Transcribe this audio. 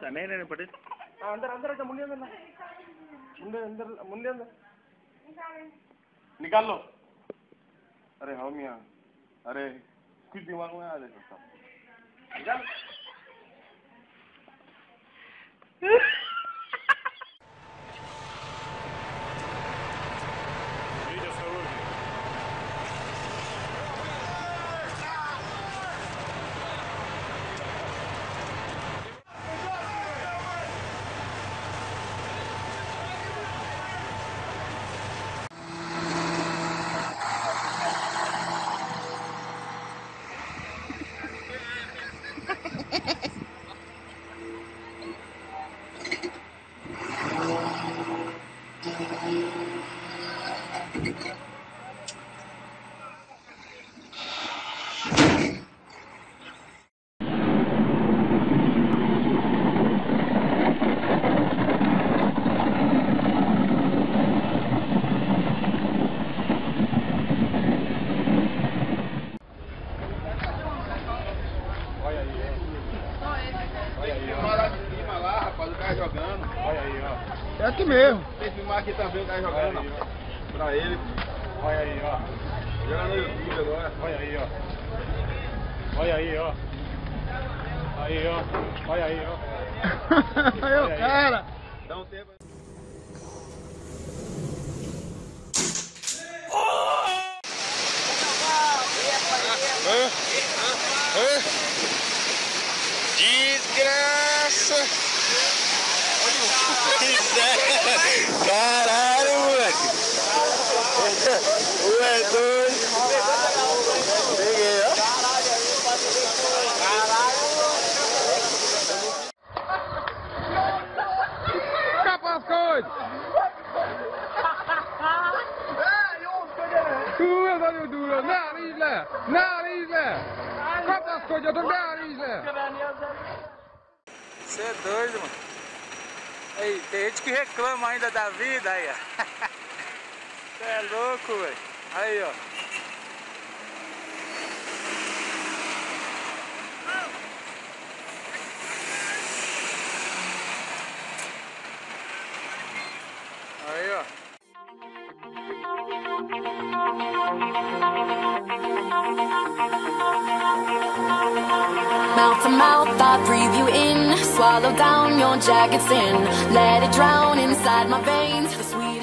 సమయం నేను పడి అందరు అందరు అంటే ముందే ఉందన్న ముందే అందరు ముందే ఉందా निकाल लो अरे हाँ मियाँ अरे कुछ दिमाग में आ जाए सब निकाल É aqui mesmo. Tem que filmar aqui também o cara jogando, Olha aí, ó. Pra ele. Olha aí, ó. Joga no YouTube agora. Olha aí, ó. Olha aí, ó. Aí, ó. Olha aí, ó. Aí o cara. Dá um tempo. Desgraça! Caralho, moleque! Ué, doido! Peguei, ó! Capa as coisas. Tu é duro, duro. Nariz, Lé. Nariz, Lé. Capa as coisas do nariz, Lé. Você é doido, mano. Aí, tem gente que reclama ainda da vida aí, ó. Você é louco, velho. Aí, ó. Aí, ó. Mouth to mouth, I breathe you in. Swallow down your jagged sin. Let it drown inside my veins. The sweet